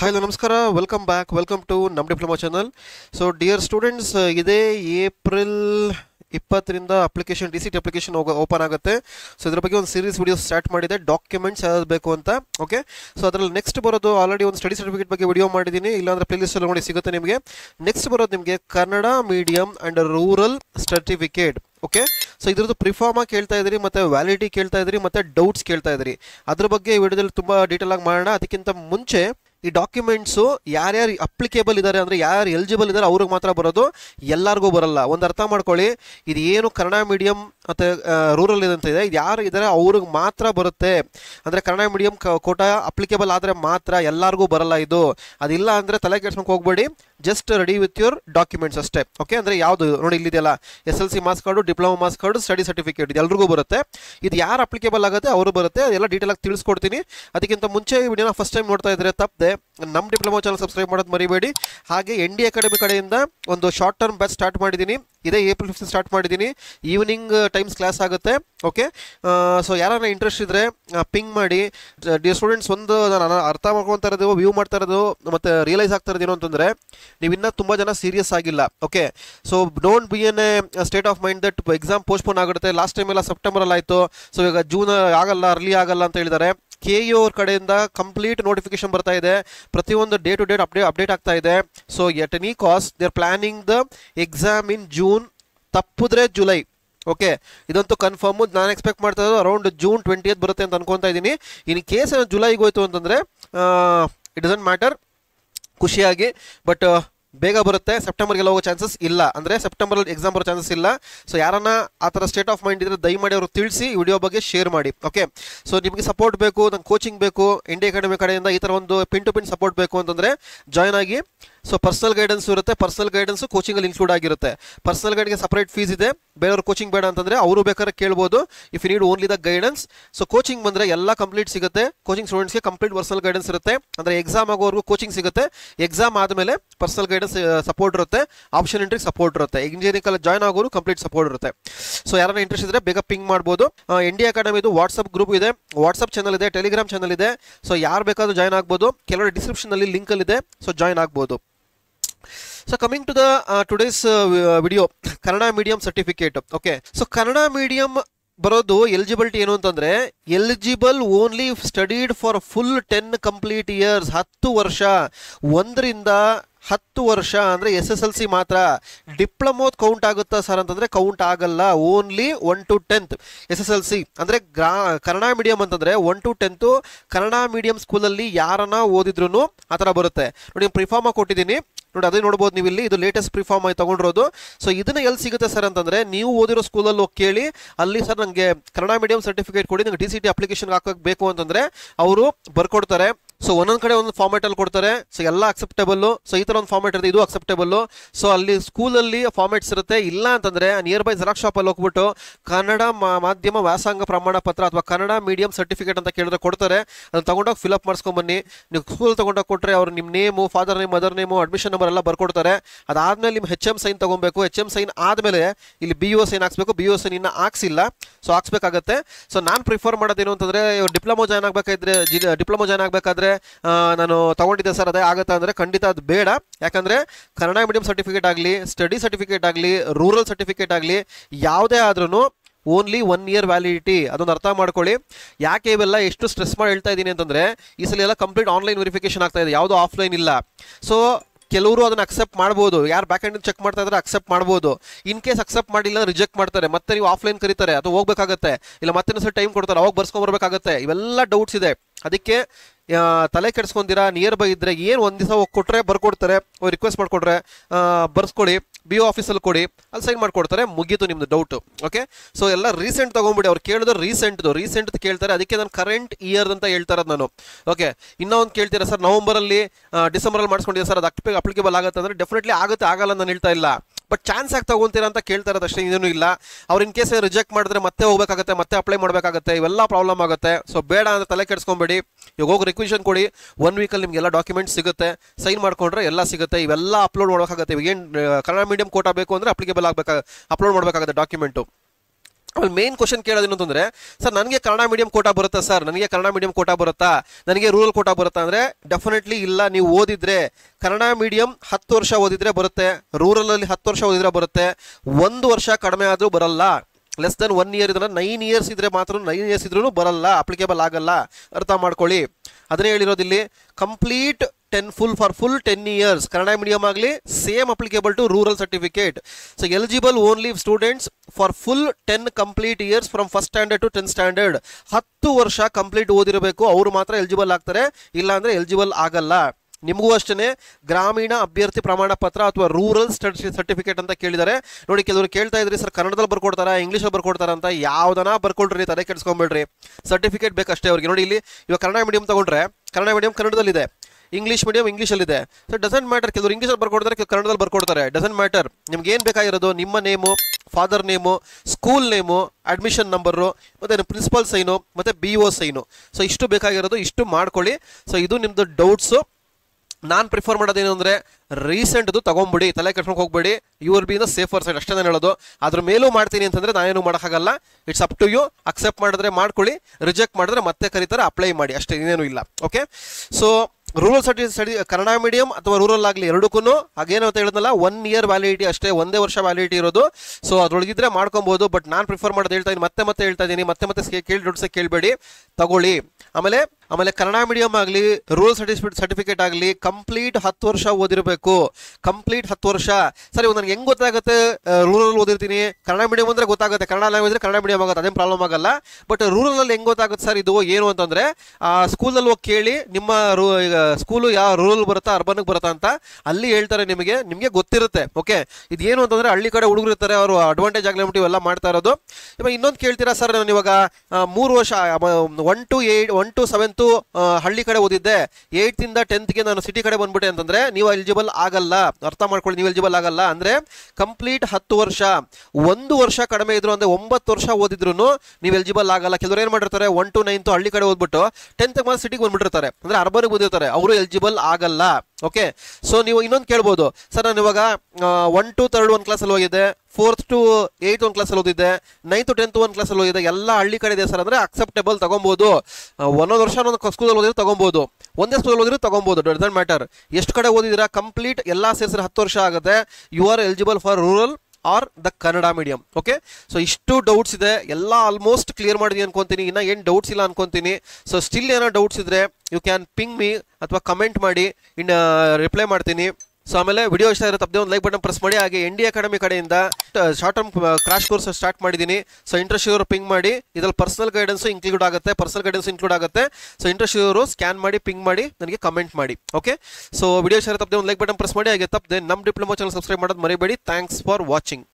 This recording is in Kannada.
ಹಾಯ್ ನಮಸ್ಕಾರ. ವೆಲ್ಕಮ್ ಬ್ಯಾಕ್ ವೆಲ್ಕಮ್ ಟು ನಮ್ಮ diploma channel so dear students ಇದೇ ಏಪ್ರಿಲ್ ಇಪ್ಪತ್ತರಿಂದ application D C T application open ಆಗುತ್ತೆ. ಸೊ ಇದ್ರ ಬಗ್ಗೆ ಒಂದು ಸೀರೀಸ್ ವಿಡಿಯೋ ಸ್ಟಾರ್ಟ್ ಮಾಡಿದೆ. ಡಾಕ್ಯುಮೆಂಟ್ಸ್ ಯಾವ್ದು ಬೇಕು ಅಂತ. ಓಕೆ ಸೊ ಅದರಲ್ಲಿ ನೆಕ್ಸ್ಟ್ ಬರೋದು ಆಲ್ರೆಡಿ ಒಂದು ಸ್ಟಡಿ ಸರ್ಟಿಫಿಕೇಟ್ ಬಗ್ಗೆ ವಿಡಿಯೋ ಮಾಡಿದ್ದೀನಿ. ಇಲ್ಲಾಂದ್ರೆ ಪ್ಲೇಲಿಸ್ಟ್ ನೋಡಿ ಸಿಗುತ್ತೆ ನಿಮಗೆ. ನೆಕ್ಸ್ಟ್ ಬರೋದು ನಿಮಗೆ Kannada medium and rural certificate okay so ಇದ್ರದ್ದು ಪ್ರಿಫಾರ್ಮ ಕೇಳ್ತಾ ಇದ್ರಿ, ಮತ್ತೆ ವ್ಯಾಲಿಡಿಟಿ ಕೇಳ್ತಾ ಇದ್ರಿ, ಮತ್ತೆ ಡೌಟ್ಸ್ ಕೇಳ್ತಾ ಇದ್ರಿ. ಅದ್ರ ಬಗ್ಗೆ ವಿಡಿಯೋದಲ್ಲಿ ತುಂಬಾ ಡೀಟೇಲ್ ಆಗಿ ಮಾಡೋಣ. ಅದಕ್ಕಿಂತ ಮುಂಚೆ ಈ ಡಾಕ್ಯುಮೆಂಟ್ಸು ಯಾರ್ಯಾರು ಅಪ್ಲಿಕೇಬಲ್ ಇದ್ದಾರೆ ಅಂದರೆ ಯಾರು ಎಲಿಜಿಬಲ್ ಇದ್ದಾರೆ ಅವ್ರಿಗೆ ಮಾತ್ರ ಬರೋದು, ಎಲ್ಲರಿಗೂ ಬರಲ್ಲ. ಒಂದು ಅರ್ಥ ಮಾಡ್ಕೊಳ್ಳಿ, ಇದು ಏನು ಕನ್ನಡ ಮೀಡಿಯಂ ಮತ್ತು ರೂರಲ್ ಇದಂತ ಇದೆ ಇದು ಯಾರು ಇದ್ದಾರೆ ಅವ್ರಿಗೆ ಮಾತ್ರ ಬರುತ್ತೆ. ಅಂದರೆ ಕನ್ನಡ ಮೀಡಿಯಂ ಕೋಟಾ ಅಪ್ಲಿಕೇಬಲ್ ಆದರೆ ಮಾತ್ರ ಎಲ್ಲರಿಗೂ ಬರಲ್ಲ ಇದು. ಅದಿಲ್ಲ ಅಂದರೆ ತಲೆ ಕೆಡ್ಸ್ಕೊಂಡು ಹೋಗ್ಬೇಡಿ. Just ready with your documents ಅಷ್ಟೇ ಓಕೆ ಅಂದರೆ ಯಾವುದು, ನೋಡಿ ಇಲ್ಲಿದೆಯಲ್ಲ S L C marks card diploma marks card study certificate ಇದು ಎಲ್ರಿಗೂ ಬರುತ್ತೆ. ಇದು ಯಾರು ಅಪ್ಲಿಕೇಬಲ್ ಆಗುತ್ತೆ, ಅವರು ಬರುತ್ತೆ, ಅದೆಲ್ಲ ಡೀಟೇಲಾಗಿ ತಿಳಿಸ್ಕೊಡ್ತೀನಿ. ಅದಕ್ಕಿಂತ ಮುಂಚೆ ವಿಡಿಯೋನ ಫಸ್ಟ್ ಟೈಮ್ ನೋಡ್ತಾ ಇದ್ದರೆ ತಪ್ಪದೆ ನಮ್ಮ ಡಿಪ್ಲೊಮಾ ಚಾನಲ್ ಸಬ್ಸ್ಕ್ರೈಬ್ ಮಾಡೋದು ಮರಿಬೇಡಿ. ಹಾಗೆ ಎನ್ ಡಿ ಅಕಾಡೆಮಿ ಕಡೆಯಿಂದ ಒಂದು ಶಾರ್ಟ್ ಟರ್ಮ್ ಬ್ಯಾಚ್ ಸ್ಟಾರ್ಟ್ ಮಾಡಿದ್ದೀನಿ ಇದೇ ಏಪ್ರಿಲ್ ಫಿಫ್ತ್ ಸ್ಟಾರ್ಟ್ ಮಾಡಿದ್ದೀನಿ ಈವ್ನಿಂಗ್ ಟೈಮ್ಸ್ ಕ್ಲಾಸ್ ಆಗುತ್ತೆ. ಓಕೆ ಸೊ ಯಾರನ್ನ ಇಂಟ್ರೆಸ್ಟ್ ಇದ್ದರೆ ಪಿಂಗ್ ಮಾಡಿ. ಡಿ ಸ್ಟೂಡೆಂಟ್ಸ್ ಒಂದು ನಾನು ಅರ್ಥ ಮಾಡ್ಕೊತಾ ಇರೋದು ವ್ಯೂ ಮಾಡ್ತಾ ಇರೋದು, ಮತ್ತು ರಿಯಲೈಸ್ ಆಗ್ತಾ ಇರೋದೇನೋ ಅಂತಂದರೆ, ನೀವು ಇನ್ನೂ ತುಂಬ ಜನ ಸೀರಿಯಸ್ ಆಗಿಲ್ಲ. Okay so don't be in a state of mind that exam postpone ಆಗುತ್ತೆ. ಲಾಸ್ಟ್ ಟೈಮ್ ಎಲ್ಲ ಸೆಪ್ಟೆಂಬರಲ್ಲಿ ಆಯಿತು. ಸೊ ಈಗ ಜೂನ್ ಆಗಲ್ಲ ಅರ್ಲಿ ಆಗಲ್ಲ ಅಂತ ಹೇಳಿದ್ದಾರೆ. ಕೆ ಇ ಅವ್ರ ಕಡೆಯಿಂದ ಕಂಪ್ಲೀಟ್ ನೋಟಿಫಿಕೇಶನ್ ಬರ್ತಾ ಇದೆ. ಪ್ರತಿಯೊಂದು day to date update update ಆಗ್ತಾ ಇದೆ. So at any cost they are planning the exam in June ತಪ್ಪಿದ್ರೆ ಜುಲೈ ಓಕೆ ಇದಂತೂ ಕನ್ಫರ್ಮು ನಾನು ಎಕ್ಸ್ಪೆಕ್ಟ್ ಮಾಡ್ತಾ ಇರೋದು ಅರೌಂಡ್ ಜೂನ್ ಟ್ವೆಂಟಿಯತ್ ಬರುತ್ತೆ ಅಂತ ಅನ್ಕೊತಾ ಇದ್ದೀನಿ. ಇನ್ ಕೇಸ್ ಜುಲೈಗೆ ಹೋಯ್ತು ಅಂತಂದರೆ ಇಟ್ ಡಸಂಟ್ ಮ್ಯಾಟರ್ ಖುಷಿಯಾಗಿ. ಬಟ್ ಬೇಗ ಬರುತ್ತೆ ಸೆಪ್ಟೆಂಬರ್ಗೆಲ್ಲ ಹೋಗೋ ಚಾನ್ಸಸ್ ಇಲ್ಲ. ಅಂದರೆ ಸೆಪ್ಟೆಂಬರಲ್ಲಿ ಎಕ್ಸಾಮ್ ಬರೋ ಚಾನ್ಸಸ್ ಇಲ್ಲ. ಸೊ ಯಾರನ್ನ ಆ ಥರ ಸ್ಟೇಟ್ ಆಫ್ ಮೈಂಡ್ ಇದ್ರೆ ದಯಮಾಡಿ ಅವರು ತಿಳಿಸಿ ವಿಡಿಯೋ ಬಗ್ಗೆ ಶೇರ್ ಮಾಡಿ. ಓಕೆ ಸೊ ನಿಮಗೆ ಸಪೋರ್ಟ್ ಬೇಕು, ನಂಗೆ ಕೋಚಿಂಗ್ ಬೇಕು ಇಂಡಿಯಾ ಅಕಾಡೆಮಿ ಕಡೆಯಿಂದ ಈ ಥರ ಒಂದು ಪಿನ್ ಟು ಪಿನ್ ಸಪೋರ್ಟ್ ಬೇಕು ಅಂತಂದರೆ ಜಾಯ್ನ್ ಆಗಿ ಸೊ ಪರ್ಸನಲ್ ಗೈಡೆನ್ಸ್ ಇರುತ್ತೆ. ಪರ್ಸನಲ್ ಗೈಡೆನ್ಸ್ ಕೋಚಿಂಗಲ್ಲಿ ಇನ್ಕ್ಲೂಡ್ ಆಗಿರುತ್ತೆ. ಪರ್ಸನಲ್ ಗೈಡ್ಗೆ ಸಪರೇಟ್ ಫೀಸ್ ಇದೆ. ಬೇರೆಯವ್ರ ಕೋಚಿಂಗ್ ಬೇಡ ಅಂತಂದರೆ ಅವರು ಬೇಕಾದ್ರೆ ಕೇಳ್ಬೋದು. If you need only the guidance so coaching ಬಂದರೆ ಎಲ್ಲ ಕಂಪ್ಲೀಟ್ ಸಿಗುತ್ತೆ. ಕೋಚಿಂಗ್ ಸ್ಟೂಡೆಂಟ್ಸ್ಗೆ ಕಂಪ್ಲೀಟ್ ಪರ್ಸನಲ್ ಗೈಡೆನ್ಸ್ ಇರುತ್ತೆ. ಅಂದರೆ ಎಕ್ಸಾಮ್ ಆಗೋವರೆಗೂ ಕೋಚಿಂಗ್ ಸಿಗುತ್ತೆ. ಎಕ್ಸಾಮ್ ಆದಮೇಲೆ ಪರ್ಸನಲ್ ಗೈಡೆನ್ಸ್ ಸಪೋರ್ಟ್ ಇರುತ್ತೆ. ಆಪ್ಷನ್ ಎಂಟ್ರಿ ಸಪೋರ್ಟ್ ಇರುತ್ತೆ. ಇಂಜಿನಿಯರಿಂಗ್ ಕಾಲೇಜ್ ಜಾಯ್ನ್ ಆಗೋರು ಕಂಪ್ಲೀಟ್ ಸಪೋರ್ಟ್ ಇರುತ್ತೆ. ಸೊ ಯಾರನ್ನ ಇಂಟ್ರೆಸ್ಟ್ ಇದ್ರೆ ಬೇಗ ಪಿಂಗ್ ಮಾಡ್ಬೋದು. ಇಂಡಿಯಾ ಅಕಾಡೆಮಿದು ವಾಟ್ಸಪ್ ಗ್ರೂಪ್ ಇದೆ. ವಾಟ್ಸಪ್ ಚಾನಲ್ ಇದೆ. ಟೆಲಿಗ್ರಾಮ್ ಚಾನಲ್ ಇದೆ. ಸೊ ಯಾರು ಬೇಕಾದ್ರೂ ಜಾಯ್ನ್ ಆಗ್ಬೋದು. ಕೆಲವರು ಲಿಂಕಲ್ಲಿ ಇದೆ. ಸೊ ಜಾಯ್ನ್ ಆಗ್ಬೋದು. So coming to the today's video Kannada medium certificate okay so Kannada medium ಬರೋದು ಎಲಿಜಿಬಿಲಿಟಿ ಏನು ಅಂತಂದ್ರೆ eligible only studied for full ten complete years ಹತ್ತು ವರ್ಷ. ಒಂದರಿಂದ ಹತ್ತು ವರ್ಷ ಅಂದರೆ ಎಸ್ ಎಸ್ ಎಲ್ ಸಿ ಮಾತ್ರ. ಡಿಪ್ಲೊಮೋದ್ ಕೌಂಟ್ ಆಗುತ್ತಾ ಸರ್ ಅಂತಂದರೆ ಕೌಂಟ್ ಆಗಲ್ಲ. Only one to tenth S S L C ಅಂದರೆ ಗ್ರಾ ಕನ್ನಡ ಮೀಡಿಯಂ ಅಂತಂದರೆ one to tenth Kannada medium ಸ್ಕೂಲಲ್ಲಿ ಯಾರನ್ನ ಓದಿದ್ರು ಆ ಥರ ಬರುತ್ತೆ. ನೋಡಿ ಪ್ರಿಫಾರ್ಮ ಕೊಟ್ಟಿದ್ದೀನಿ. ನೋಡಿ, ಅದೇ ನೋಡ್ಬೋದು ನೀವು ಇಲ್ಲಿ. ಇದು ಲೇಟೆಸ್ಟ್ ಪ್ರಿಫಾರ್ಮ್ ಆಗಿ ತಗೊಂಡಿರೋದು. ಸೊ ಇದನ್ನ ಎಲ್ಲಿ ಸಿಗುತ್ತೆ ಸರ್ ಅಂತಂದ್ರೆ, ನೀವು ಓದಿರೋ ಸ್ಕೂಲಲ್ಲಿ ಹೋಗಿ ಕೇಳಿ, ಅಲ್ಲಿ ಸರ್ ನನಗೆ ಕನ್ನಡ ಮೀಡಿಯಂ ಸರ್ಟಿಫಿಕೇಟ್ ಕೊಡಿ, ನಂಗೆ ಡಿ ಸಿ ಟಿ ಅಪ್ಲಿಕೇಶನ್ ಹಾಕೋಕೆ ಬೇಕು ಅಂತಂದ್ರೆ, ಅವರು ಬರ್ಕೊಡ್ತಾರೆ. ಸೊ ಒಂದೊಂದು ಕಡೆ ಒಂದು ಫಾರ್ಮೆಟ್ ಅಲ್ಲಿ ಕೊಡ್ತಾರೆ. ಸೊ ಎಲ್ಲ ಅಕ್ಸೆಪ್ಟೇಬಲ್ ಸೊ ಈ ತರ ಒಂದು ಫಾರ್ಮೆಟ್ ಇರುತ್ತೆ ಇದು ಅಕ್ಸೆಪ್ಟೇಬಲ್ ಸೊ ಅಲ್ಲಿ ಸ್ಕೂಲಲ್ಲಿ ಫಾರ್ಮೆಟ್ಸ್ ಇರುತ್ತೆ. ಇಲ್ಲ ಅಂತಂದ್ರೆ ನಿಯರ್ ಬೈ ಜೆರಾಕ್ಸ್ ಶಾಪ್ ಅಲ್ಲಿ ಹೋಗ್ಬಿಟ್ಟು ಕನ್ನಡ ಮಾಧ್ಯಮ ವ್ಯಾಸಂಗ ಪ್ರಮಾಣ ಪತ್ರ ಅಥವಾ ಕನ್ನಡ ಮೀಡಿಯಂ ಸರ್ಟಿಫಿಕೇಟ್ ಅಂತ ಕೇಳಿದ್ರೆ ಕೊಡ್ತಾರೆ. ಅದನ್ನ ತಗೊಂಡೋಗಿ ಫಿಲಪ್ ಮಾಡ್ಸ್ಕೊಂಡ್ ಬನ್ನಿ. ನೀವು ಸ್ಕೂಲ್ ತಗೊಂಡೋಗಿ ಕೊಟ್ಟರೆ ಅವ್ರು ನಿಮ್ಮ name father name mother name admission number ಎಲ್ಲ ಬರ್ಕೊಡ್ತಾರೆ. ಅದಾದ್ಮೇಲೆ ನಿಮ್ಮ ಹೆಚ್ ಎಂ ಸೈನ್ ತಗೊಬೇಕು. ಎಚ್ ಎಂ ಸೈನ್ ಆದ್ಮೇಲೆ ಇಲ್ಲಿ ಬಿ ಯು ಸೈನ್ ಹಾಕ್ಸ್ಬೇಕು. ಬಿ ಯು ಸೈನ್ ಇನ್ನ ಹಾಕ್ಸಿಲ್ಲ. ಸೊ ಹಾಕ್ಸ್ಬೇಕಾಗತ್ತೆ. ಸೊ ನಾನು ಪ್ರಿಫರ್ ಮಾಡೋದೇನು ಅಂತಂದ್ರೆ ಡಿಪ್ಲೊಮಾ ಜಾಯ್ನ್ ಆಗಬೇಕಾದ್ರೆ ಡಿಪ್ಲೊಮಾ ಜಾಯ್ನ್ ಆಗ್ಬೇಕಾದ್ರೆ ನಾನು ತಗೊಂಡಿದ್ದೆ ಸರ್, ಅದೇ ಆಗುತ್ತಾ ಅಂದರೆ ಖಂಡಿತ ಅದು ಬೇಡ. ಯಾಕಂದರೆ ಕನ್ನಡ ಮೀಡಿಯಂ ಸರ್ಟಿಫಿಕೇಟ್ ಆಗಲಿ ಸ್ಟಡಿ ಸರ್ಟಿಫಿಕೇಟ್ ಆಗಲಿ ರೂರಲ್ ಸರ್ಟಿಫಿಕೇಟ್ ಆಗಲಿ, ಯಾವುದೇ ಆದ್ರೂ ಓನ್ಲಿ ಒನ್ ಇಯರ್ ವ್ಯಾಲಿಡಿಟಿ ಅದೊಂದು ಅರ್ಥ ಮಾಡ್ಕೊಳ್ಳಿ. ಯಾಕೆ ಇವೆಲ್ಲ ಎಷ್ಟು ಸ್ಟ್ರೆಸ್ ಮಾಡಿ ಹೇಳ್ತಾ ಇದ್ದೀನಿ ಅಂತಂದರೆ, ಈ ಸಲ ಎಲ್ಲ ಕಂಪ್ಲೀಟ್ ಆನ್ಲೈನ್ ವೆರಿಫಿಕೇಶನ್ ಆಗ್ತಾ ಇದೆ, ಯಾವುದೋ ಆಫ್ಲೈನ್ ಇಲ್ಲ. ಸೊ ಕೆಲವರು ಅದನ್ನು ಅಕ್ಸೆಪ್ಟ್ ಮಾಡ್ಬೋದು. ಯಾರು ಬ್ಯಾಕ್ ಎಂಡ್ ಚೆಕ್ ಮಾಡ್ತಾ ಇದ್ರೆ ಅಕ್ಸೆಪ್ಟ್ ಮಾಡ್ಬೋದು. ಇನ್ ಕೇಸ್ ಅಕ್ಸೆಪ್ಟ್ ಮಾಡಿಲ್ಲ ರಿಜೆಕ್ಟ್ ಮಾಡ್ತಾರೆ. ಮತ್ತೆ ನೀವು ಆಫ್ಲೈನ್ ಕರೀತಾರೆ ಅಥವಾ ಹೋಗ್ಬೇಕಾಗತ್ತೆ. ಇಲ್ಲ ಮತ್ತೆ ಸರ್ ಟೈಮ್ ಕೊಡ್ತಾರೆ, ಅವಾಗ ಬರ್ಸ್ಕೊಂಬರ್ಬೇಕಾಗತ್ತೆ ಇವೆಲ್ಲ ಡೌಟ್ಸ್ ಇದೆ. ಅದಕ್ಕೆ ತಲೆ ಕೆಡಿಸ್ಕೊಂಡಿರಾ ನಿಯರ್ ಬೈ ಇದ್ರೆ ಏನು ಒಂದು ದಿವಸ ಹೋಗಿ ಕೊಟ್ಟರೆ ಬರ್ಕೊಡ್ತಾರೆ ರಿಕ್ವೆಸ್ಟ್ ಮಾಡಿಕೊಟ್ರೆ ಬರ್ಸ್ಕೊಡಿ ಬಿ ಒ ಆಫೀಸಲ್ಲಿ ಕೊಡಿ, ಅಲ್ಲಿ ಸೈನ್ ಮಾಡಿಕೊಡ್ತಾರೆ, ಮುಗೀತು ನಿಮ್ಮದು ಡೌಟ್ ಓಕೆ ಸೊ ಎಲ್ಲ ರೀಸೆಂಟ್ ತಗೊಂಬಿಡಿ ಅವ್ರು ಕೇಳಿದ್ರು ರೀಸೆಂಟ್ದು ರೀಸೆಂಟ್ ಕೇಳ್ತಾರೆ, ಅದಕ್ಕೆ ನಾನು ಕರೆಂಟ್ ಇಯರ್ ಅಂತ ಹೇಳ್ತಾ ಇರೋದು ನಾನು ಓಕೆ ಇನ್ನೂ ಒಂದು ಕೇಳ್ತೀರಾ ಸರ್ ನವಂಬರಲ್ಲಿ ಡಿಸೆಂಬರಲ್ಲಿ ಮಾಡಿಸ್ಕೊಂಡಿದ್ದೆ ಸರ್, ಅದು ಅಪ್ಲಿಕೇಬಲ್ ಆಗುತ್ತೆ ಅಂದರೆ ಡೆಫಿನೆಟ್ಲಿ ಆಗುತ್ತೆ, ಆಗಲ್ಲ ನಾನು ಹೇಳ್ತಾ ಇಲ್ಲ. ಬಟ್ ಚಾನ್ಸ್ ಆಗಿ ತಗೊಂತೀರಾ ಅಂತ ಕೇಳ್ತಾ ಇರೋದು ಅಷ್ಟೇ ಇಲ್ಲ. ಅವ್ರು ಇನ್ ಕೇಸ್ ರಿಜೆಕ್ಟ್ ಮಾಡಿದ್ರೆ ಮತ್ತೆ ಹೋಗಬೇಕಾಗುತ್ತೆ, ಮತ್ತೆ ಅಪ್ಲೈ ಮಾಡಬೇಕಾಗುತ್ತೆ, ಇವೆಲ್ಲ ಪ್ರಾಬ್ಲಮ್ ಆಗುತ್ತೆ. ಸೊ ಬೇಡ ಅಂತ ತಲೆ ಕೆಡಿಸ್ಕೊಂಬೇಡಿ. ಇವಾಗ ಹೋಗಿ ರಿಕ್ವಿಷನ್ ಕೊಡಿ. ಒನ್ ವೀಕಲ್ಲಿ ನಿಮಗೆಲ್ಲ ಡಾಕ್ಯುಮೆಂಟ್ಸ್ ಸಿಗುತ್ತೆ. ಸೈನ್ ಮಾಡ್ಕೊಂಡ್ರೆ ಎಲ್ಲ ಸಿಗುತ್ತೆ. ಇವೆಲ್ಲ ಅಪ್ಲೋಡ್ ಮಾಡೋಕ್ಕಾಗುತ್ತೆ ಇವಾಗ ಏನು ಕನ್ನಡ ಮೀಡಿಯಂ ಕೋಟಾ ಬೇಕು ಅಂದರೆ ಅಪ್ಲಿಕೇಬಲ್ ಆಗಬೇಕಾಗ ಅಪ್ಲೋಡ್ ಮಾಡಬೇಕಾಗುತ್ತೆ ಡಾಕ್ಯುಮೆಂಟು ಆಮೇಲೆ ಮೇನ್ ಕ್ವಶನ್ ಕೇಳೋದೇನು ಅಂತಂದ್ರೆ ಸರ್, ನನಗೆ ಕನ್ನಡ ಮೀಡಿಯಂ ಕೋಟಾ ಬರುತ್ತಾ ಸರ್? ನನಗೆ ಕನ್ನಡ ಮೀಡಿಯಂ ಕೋಟಾ ಬರುತ್ತಾ? ನನಗೆ ರೂರಲ್ ಕೋಟಾ ಬರುತ್ತಾ? ಅಂದರೆ ಡೆಫಿನೆಟ್ಲಿ ಇಲ್ಲ. ನೀವು ಓದಿದ್ರೆ, ಕನ್ನಡ ಮೀಡಿಯಂ ಹತ್ತು ವರ್ಷ ಓದಿದ್ರೆ ಬರುತ್ತೆ ರೂರಲ್ ಅಲ್ಲಿ ಹತ್ತು ವರ್ಷ ಓದಿದ್ರೆ ಬರುತ್ತೆ, ಒಂದು ವರ್ಷ ಕಡಿಮೆ ಆದರೂ ಬರಲ್ಲ ಲೆಸ್ ದನ್ ಒನ್ ಇಯರ್ ಇದ್ರೆ ನೈನ್ ಇಯರ್ಸ್ ಇದ್ರೆ ಮಾತ್ರ ನೈನ್ ಇಯರ್ಸ್ ಇದ್ರೂ ಬರಲ್ಲ ಅಪ್ಲಿಕೇಬಲ್ ಆಗಲ್ಲ, ಅರ್ಥ ಮಾಡ್ಕೊಳ್ಳಿ. ಅದನ್ನೇ ಹೇಳಿರೋದಿಲ್ಲಿ complete ten full for full ten years Kannada medium ಆಗಲಿ same applicable to rural certificate so eligible only students for full ten complete years from first standard to ten standard ಹತ್ತು ವರ್ಷ ಕಂಪ್ಲೀಟ್ ಓದಿರಬೇಕು. ಅವರು ಮಾತ್ರ ಎಲಿಜಿಬಲ್ ಆಗ್ತಾರೆ. ಇಲ್ಲ ಅಂದ್ರೆ ಎಲಿಜಿಬಲ್ ಆಗಲ್ಲ. ನಿಮಗೂ ಅಷ್ಟೇ ಗ್ರಾಮೀಣ ಅಭ್ಯರ್ಥಿ ಪ್ರಮಾಣ ಪತ್ರ ಅಥವಾ ರೂರಲ್ ಸರ್ಟಿಫಿಕೇಟ್ ಅಂತ ಕೇಳಿದ್ದಾರೆ. ನೋಡಿ, ಕೆಲವರು ಕೇಳ್ತಾ ಇದ್ರಿ, ಸರ್, ಕನ್ನಡದಲ್ಲಿ ಬರ್ಕೊಡ್ತಾರಾ ಇಂಗ್ಲೀಷಲ್ಲಿ ಬರ್ಕೊಡ್ತಾರ ಅಂತ? ಯಾವ್ದನ ಬರ್ಕೊಳ್ರಿ ತಲೆ ಕೆಡಿಸ್ಕೊಂಬೇಡ್ರಿ. ಸರ್ಟಿಫಿಕೇಟ್ ಬೇಕಷ್ಟೇ ಅವ್ರಿಗೆ. ನೋಡಿ, ಇಲ್ಲಿ ಇವಾಗ ಕನ್ನಡ ಮೀಡಿಯಂ ತಗೊಂಡ್ರೆ ಕನ್ನಡ ಮೀಡಿಯಂ ಕನ್ನಡದಲ್ಲಿದೆ. ಇಂಗ್ಲೀಷ್ ಮೀಡಿಯಂ ಇಂಗ್ಲೀಷಲ್ಲಿದೆ ಸೊ ಡಸಂಟ್ ಮ್ಯಾಟರ್ ಕೆಲವರು ಇಂಗ್ಲೀಷಲ್ಲಿ ಬರ್ಕೊಡ್ತಾರೆ ಕೆಲವು ಕನ್ನಡದಲ್ಲಿ ಬರ್ಕೊಡ್ತಾರೆ. ಡಸಂಟ್ ಮ್ಯಾಟರ್ ನಿಮ್ಗೆ ಏನು ಬೇಕಾಗಿರೋದು? ನಿಮ್ಮ name father name school name admission number ಮತ್ತು ಪ್ರಿನ್ಸಿಪಲ್ ಸೈನು ಮತ್ತು ಬಿ ಒ ಸೈನು ಸೊ ಇಷ್ಟು ಬೇಕಾಗಿರೋದು, ಇಷ್ಟು ಮಾಡ್ಕೊಳ್ಳಿ. ಸೊ ಇದು ನಿಮ್ಮದು ಡೌಟ್ಸು ನಾನು ಪ್ರಿಫರ್ ಮಾಡೋದೇನು ಅಂದರೆ ರೀಸೆಂಟ್ದು ತೊಗೊಂಬಿಡಿ. ತಲೆ ಕಟ್ಕೊಂಡು ಹೋಗ್ಬೇಡಿ. You will be in the safer side ಅಷ್ಟೇ ನಾನು ಹೇಳೋದು. ಅದ್ರ ಮೇಲೂ ಮಾಡ್ತೀನಿ ಅಂತಂದರೆ, ನಾನೇನು ಮಾಡೋಕ್ಕಾಗಲ್ಲ. It's up to you accept ಮಾಡಿದ್ರೆ ಮಾಡ್ಕೊಳ್ಳಿ. ರಿಜೆಕ್ಟ್ ಮಾಡಿದ್ರೆ ಮತ್ತೆ ಕರೀತಾರೆ. ಅಪ್ಲೈ ಮಾಡಿ. ಅಷ್ಟೇ, ಇನ್ನೇನು ಇಲ್ಲ. Okay so rural study study Kannada medium ಅಥವಾ ರೂರಲ್ ಆಗಲಿ ಎರಡಕ್ಕೂ ಹಾಗೇನು ಅಂತ ಹೇಳಿದ್ನಲ್ಲ ಒನ್ ಇಯರ್ ವ್ಯಾಲಿಡಿಟಿ ಅಷ್ಟೇ, ಒಂದೇ ವರ್ಷ ವ್ಯಾಲಿಡಿಟಿ ಇರೋದು. ಸೊ ಅದ್ರೊಳಗಿದ್ರೆ ಮಾಡ್ಕೊಬೋದು ಬಟ್ ನಾನು ಪ್ರಿಫರ್ ಮಾಡೋದು ಹೇಳ್ತಾ ಇದ್ದೀನಿ, ಮತ್ತೆ ಮತ್ತೆ ಹೇಳ್ತಾ ಇದ್ದೀನಿ, ಮತ್ತೆ ಮತ್ತೆ ಕೇಳಿ ದುಡ್ಸೆ ಕೇಳಬೇಡಿ. ತಗೊಳ್ಳಿ. ಆಮೇಲೆ ಆಮೇಲೆ ಕನ್ನಡ ಮೀಡಿಯಂ ಆಗಲಿ ರೂರಲ್ ಸರ್ಟಿಫಿಕೇಟ್ ಸರ್ಟಿಫಿಕೇಟ್ ಆಗಲಿ ಕಂಪ್ಲೀಟ್ ಹತ್ತು ವರ್ಷ ಓದಿರಬೇಕು. ಕಂಪ್ಲೀಟ್ ಹತ್ತು ವರ್ಷ. ಸರಿ ನನಗೆ ಹೆಂಗೆ ಗೊತ್ತಾಗುತ್ತೆ? ರೂರಲ್ ಓದಿರ್ತೀನಿ. ಕನ್ನಡ ಮೀಡಿಯಂ ಅಂದರೆ ಗೊತ್ತಾಗುತ್ತೆ. ಕನ್ನಡ ಲ್ಯಾಂಗ್ವೇಜ್ ಕನ್ನಡ ಮೀಡಿಯಂ ಆಗುತ್ತೆ. ಅದೇನು ಪ್ರಾಬ್ಲಮ್ ಆಗಲ್ಲ. ಬಟ್ ರೂರಲಲ್ಲಿ ಹೆಂಗೆ ಗೊತ್ತಾಗುತ್ತೆ ಸರ್ ಇದು, ಏನು ಅಂತಂದರೆ, ಆ ಸ್ಕೂಲಲ್ಲಿ ಹೋಗಿ ಕೇಳಿ ನಿಮ್ಮ ರೂ ಈಗ ಸ್ಕೂಲು ಯಾವ ರೂರಲ್ ಬರುತ್ತಾ ಅರ್ಬನ್ಗೆ ಬರುತ್ತಾ ಅಂತ ಅಲ್ಲಿ ಹೇಳ್ತಾರೆ ನಿಮಗೆ. ನಿಮಗೆ ಗೊತ್ತಿರುತ್ತೆ ಓಕೆ ಇದು ಏನು ಅಂತಂದರೆ ಹಳ್ಳಿ ಕಡೆ ಹುಡುಗರು ಇರ್ತಾರೆ, ಅವರು ಅಡ್ವಾಂಟೇಜ್ ಆಗ್ಲಿಬಿಟ್ಟು ಇವೆಲ್ಲ ಮಾಡ್ತಾ ಇರೋದು. ಇವಾಗ ಇನ್ನೊಂದು ಕೇಳ್ತೀರಾ ಸರ್ ನಾನು ಇವಾಗ ಮೂರು ವರ್ಷ one to eight one to seventh ಹಳ್ಳಿ ಕಡೆ ಓದಿದ್ದೆ. ಏಯ್ಟಿಂದ ಟೆಂತ್ಗೆ ನಾನು ಸಿಟಿ ಕಡೆ ಬಂದ್ಬಿಟ್ಟೆ ಅಂತಂದ್ರೆ ನೀವು ಎಲಿಜಿಬಲ್ ಆಗಲ್ಲ. ಅರ್ಥ ಮಾಡ್ಕೊಳ್ಳಿ, ನೀವು ಎಲಿಜಿಬಲ್ ಆಗಲ್ಲ ಅಂದ್ರೆ ಕಂಪ್ಲೀಟ್ ಹತ್ತು ವರ್ಷ. ಒಂದು ವರ್ಷ ಕಡಿಮೆ ಇದ್ರು ಅಂದ್ರೆ ಒಂಬತ್ತು ವರ್ಷ ಓದಿದ್ರು ನೀವು ಎಲಿಜಿಬಲ್ ಆಗಲ್ಲ. ಕೆಲವರು ಏನ್ ಮಾಡಿರ್ತಾರೆ ಒನ್ ಟು ನೈನ್ತ್ ಹಳ್ಳಿ ಕಡೆ ಓದ್ಬಿಟ್ಟು ಟೆಂತ್ ಮಾತ್ರ ಸಿಟಿಗೆ ಬಂದ್ಬಿಟ್ಟಿರ್ತಾರೆ. ಅಂದ್ರೆ ಅರ್ಬನ್ಗೆ ಬಂದಿರ್ತಾರೆ ಅವರು ಎಲಿಜಿಬಲ್ ಆಗಲ್ಲ. ಓಕೆ ಸೊ ನೀವು ಇನ್ನೊಂದು ಕೇಳ್ಬೋದು. ಸರ್ ನಾನು ಇವಾಗ ಒನ್ ಟು ತರ್ಡ್ ಒಂದು ಕ್ಲಾಸಲ್ಲಿ ಹೋಗಿದ್ದೆ ಫೋರ್ತ್ ಟು ಏಯ್ತ್ ಒಂದು ಕ್ಲಾಸಲ್ಲಿ ಓದಿದ್ದೆ ನೈನ್ತ್ ಟೆಂತ್ ಒಂದು ಕ್ಲಾಸಲ್ಲಿ ಓದಿದ್ದೆ, ಎಲ್ಲ ಹಳ್ಳಿ ಕಡೆ ಇದೆ ಸರ್ ಅಂದರೆ ಅಕ್ಸೆಪ್ಟೇಬಲ್ ತೊಗೊಬೋದು. ಒಂದೊಂದು ವರ್ಷ ಒಂದೊಂದು ಸ್ಕೂಲಲ್ಲಿ ಓದಿದ್ರೆ ತೊಗೊಬೋದು. ಒಂದೇ ಸ್ಕೂಲಲ್ಲಿ ಓದಿದ್ರೆ ತೊಗೊಬೋದು ಡಸಂಟ್ ಮ್ಯಾಟರ್ ಎಷ್ಟು ಕಡೆ ಓದಿದ್ದೀರಾ ಕಂಪ್ಲೀಟ್ ಎಲ್ಲ ಸೇರಿಸಿದ್ರೆ ಹತ್ತು ವರ್ಷ ಆಗುತ್ತೆ. You are eligible for rural or the Kannada medium okay so ಇಷ್ಟು ಡೌಟ್ಸ್ ಇದೆ, ಎಲ್ಲ ಆಲ್ಮೋಸ್ಟ್ ಕ್ಲಿಯರ್ ಮಾಡಿದೀನಿ ಅನ್ಕೊಂತೀನಿ, ಇನ್ನ ಏನು ಡೌಟ್ಸ್ ಇಲ್ಲ ಅನ್ಕೊಂತೀನಿ. ಸೊ ಸ್ಟಿಲ್ ಏನೋ ಡೌಟ್ಸ್ ಇದ್ರೆ ಯು ಕ್ಯಾನ್ ಪಿಂಗ್ ಮೀ ಅಥವಾ ಕಮೆಂಟ್ ಮಾಡಿ, ಇನ್ನು ರಿಪ್ಲೈ ಮಾಡ್ತೀನಿ. ಸೊ ಆಮೇಲೆ ವಿಡಿಯೋ ಇಷ್ಟ ಇರೋ ತಪ್ಪದೇ ಒಂದು ಲೈಕ್ ಬಟನ್ ಪ್ರೆಸ್ ಮಾಡಿ. ಹಾಗೆ ಎನ್ ಡಿ ಅಕಾಡೆಮಿ ಕಡೆಯಿಂದ short term crash course start ಮಾಡಿದ್ದೀನಿ. ಸೊ ಇಂಟ್ರೆಸ್ಟ್ ಇವರು ಪಿಂಗ್ ಮಾಡಿ. ಇದರಲ್ಲಿ ಪರ್ಸನಲ್ ಗೈಡೆನ್ಸ್ ಇನ್ಕ್ಲೂಡ್ ಆಗುತ್ತೆ ಪರ್ಸನಲ್ ಗೈಡೆನ್ಸ್ ಇನ್ಕ್ಲೂಡ್ ಆಗುತ್ತೆ. ಸೊ ಇಂಟ್ರೆಸ್ಟ್ ಇವರು ಸ್ಕ್ಯಾನ್ ಮಾಡಿ ಪಿಂಗ್ ಮಾಡಿ, ನನಗೆ ಕಮೆಂಟ್ ಮಾಡಿ. ಓಕೆ ಸೊ ವಿಡಿಯೋ ಇಷ್ಟ ಇರೋ ತಪ್ಪದೆ ಒಂದು ಲೈಕ್ ಬಟನ್ ಪ್ರೆಸ್ ಮಾಡಿ. ಹಾಗೆ ತಪ್ಪದೆ ನಮ್ಮ ಡಿಪ್ಲೊಮಾ ಚಾನಲ್ ಸಬ್ಸ್ಕ್ರೈಬ್ ಮಾಡೋದು ಮರಿಬೇಡಿ. Thanks for watching